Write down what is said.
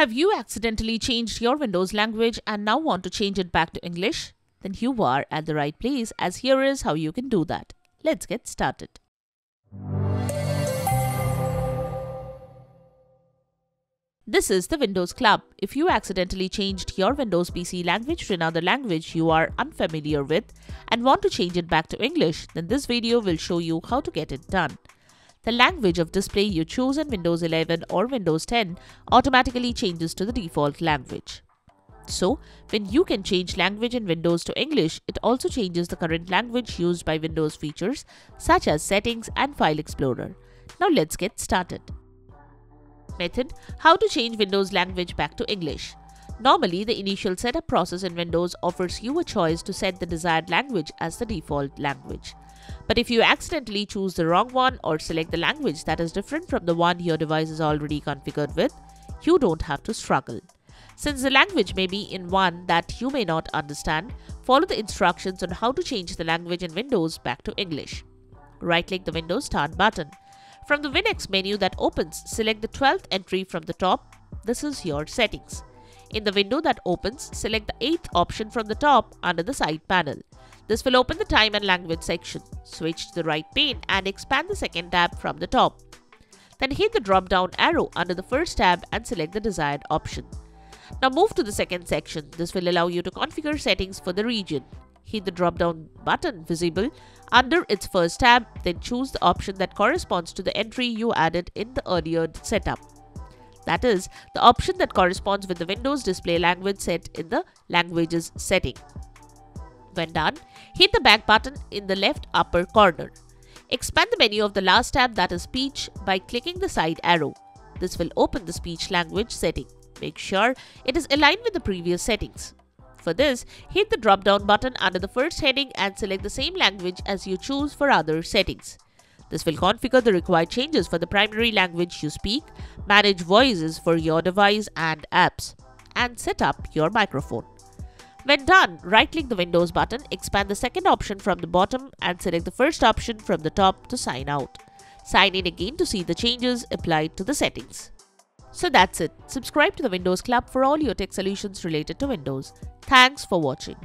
Have you accidentally changed your Windows language and now want to change it back to English? Then you are at the right place as here is how you can do that. Let's get started. This is the Windows Club. If you accidentally changed your Windows PC language to another language you are unfamiliar with and want to change it back to English, then this video will show you how to get it done. The language of display you choose in Windows 11 or Windows 10 automatically changes to the default language. So, when you can change language in Windows to English, it also changes the current language used by Windows features such as Settings and File Explorer. Now let's get started. Method How to change Windows language back to English. Normally, the initial setup process in Windows offers you a choice to set the desired language as the default language. But if you accidentally choose the wrong one or select the language that is different from the one your device is already configured with, you don't have to struggle. Since the language may be in one that you may not understand, follow the instructions on how to change the language in Windows back to English. Right-click the Windows Start button. From the WinX menu that opens, select the 12th entry from the top. This is your settings. In the window that opens, select the 8th option from the top under the side panel. This will open the time and language section. Switch to the right pane and expand the second tab from the top. Then hit the drop down arrow under the first tab and select the desired option. Now move to the second section. This will allow you to configure settings for the region hit the drop down button visible under its first tab, then choose the option that corresponds to the entry you added in the earlier setup. That is, the option that corresponds with the Windows display language set in the Languages setting. When done, hit the back button in the left upper corner. Expand the menu of the last tab that is Speech by clicking the side arrow. This will open the speech language setting. Make sure it is aligned with the previous settings. For this, hit the drop-down button under the first heading and select the same language as you choose for other settings. This will configure the required changes for the primary language you speak, manage voices for your device and apps, and set up your microphone. When done, right-click the Windows button, expand the second option from the bottom and select the first option from the top to sign out. Sign in again to see the changes applied to the settings. So that's it. Subscribe to the Windows Club for all your tech solutions related to Windows. Thanks for watching.